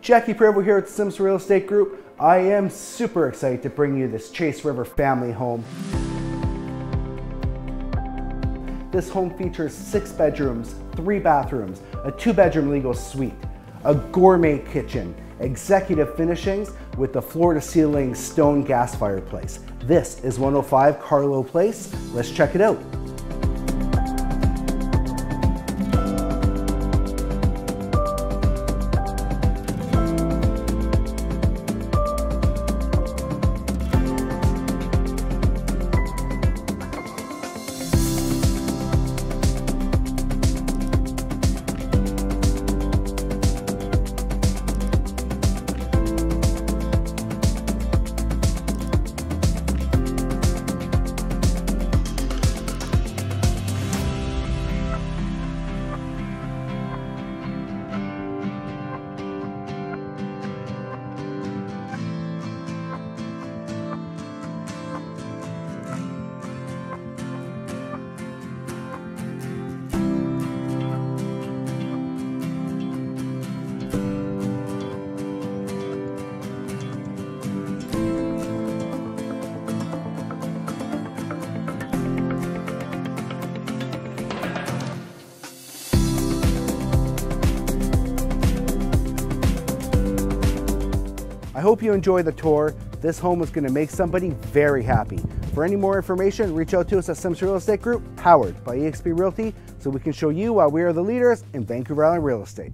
Jackie Prevost here at Sims Real Estate Group. I am super excited to bring you this Chase River family home. This home features six bedrooms, three bathrooms, a two bedroom legal suite, a gourmet kitchen, executive finishings with the floor to ceiling stone gas fireplace. This is 105 Carlo Place. Let's check it out. I hope you enjoy the tour. This home is going to make somebody very happy. For any more information, reach out to us at Sims Real Estate Group, powered by eXp Realty, so we can show you why we are the leaders in Vancouver Island real estate.